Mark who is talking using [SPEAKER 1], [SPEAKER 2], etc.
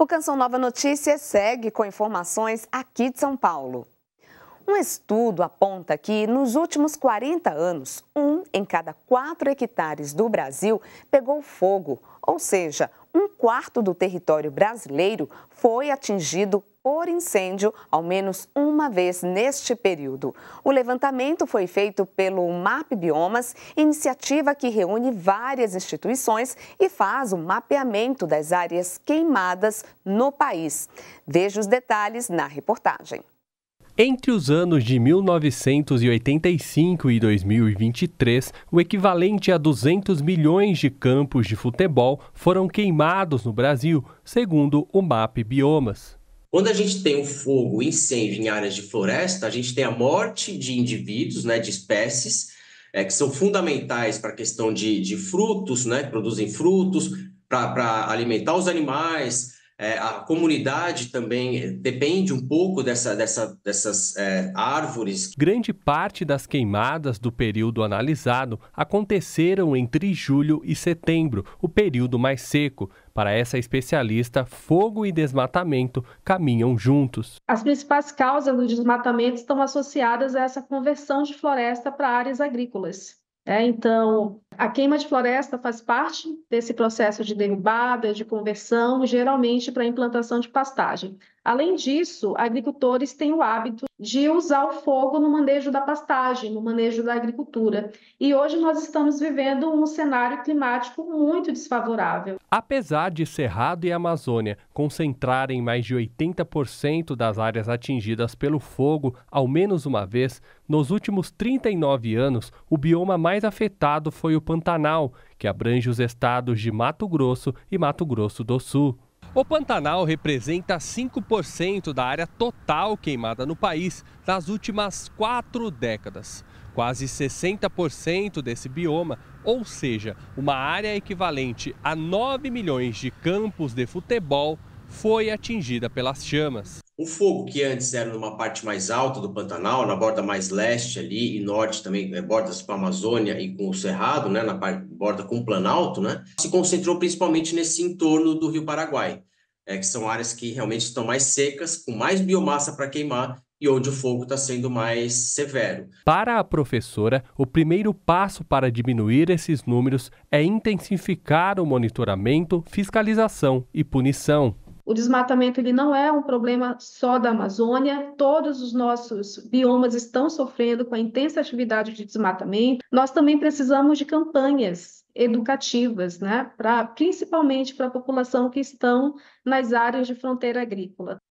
[SPEAKER 1] O Canção Nova Notícias segue com informações aqui de São Paulo. Um estudo aponta que, nos últimos 40 anos, um em cada quatro hectares do Brasil pegou fogo, ou seja, um quarto do território brasileiro foi atingido por incêndio ao menos uma vez neste período. O levantamento foi feito pelo MAP Biomas, iniciativa que reúne várias instituições e faz o mapeamento das áreas queimadas no país. Veja os detalhes na reportagem.
[SPEAKER 2] Entre os anos de 1985 e 2023, o equivalente a 200 milhões de campos de futebol foram queimados no Brasil, segundo o MAP Biomas.
[SPEAKER 3] Quando a gente tem um fogo, incêndio em áreas de floresta, a gente tem a morte de indivíduos, né, de espécies, é, que são fundamentais para a questão de, de frutos, né, que produzem frutos, para alimentar os animais, é, a comunidade também depende um pouco dessa, dessa, dessas é, árvores.
[SPEAKER 2] Grande parte das queimadas do período analisado aconteceram entre julho e setembro, o período mais seco. Para essa especialista, fogo e desmatamento caminham juntos.
[SPEAKER 4] As principais causas do desmatamento estão associadas a essa conversão de floresta para áreas agrícolas. É, então, a queima de floresta faz parte desse processo de derrubada, de conversão, geralmente para implantação de pastagem. Além disso, agricultores têm o hábito de usar o fogo no manejo da pastagem, no manejo da agricultura. E hoje nós estamos vivendo um cenário climático muito desfavorável.
[SPEAKER 2] Apesar de Cerrado e Amazônia concentrarem mais de 80% das áreas atingidas pelo fogo ao menos uma vez, nos últimos 39 anos, o bioma mais afetado foi o Pantanal, que abrange os estados de Mato Grosso e Mato Grosso do Sul. O Pantanal representa 5% da área total queimada no país nas últimas quatro décadas. Quase 60% desse bioma, ou seja, uma área equivalente a 9 milhões de campos de futebol, foi atingida pelas chamas.
[SPEAKER 3] O fogo que antes era numa parte mais alta do Pantanal, na borda mais leste ali e norte também, é, bordas com a Amazônia e com o Cerrado, né, na parte, borda com o Planalto, né, se concentrou principalmente nesse entorno do Rio Paraguai, é, que são áreas que realmente estão mais secas, com mais biomassa para queimar e onde o fogo está sendo mais severo.
[SPEAKER 2] Para a professora, o primeiro passo para diminuir esses números é intensificar o monitoramento, fiscalização e punição.
[SPEAKER 4] O desmatamento ele não é um problema só da Amazônia, todos os nossos biomas estão sofrendo com a intensa atividade de desmatamento. Nós também precisamos de campanhas educativas, né, pra, principalmente para a população que estão nas áreas de fronteira agrícola.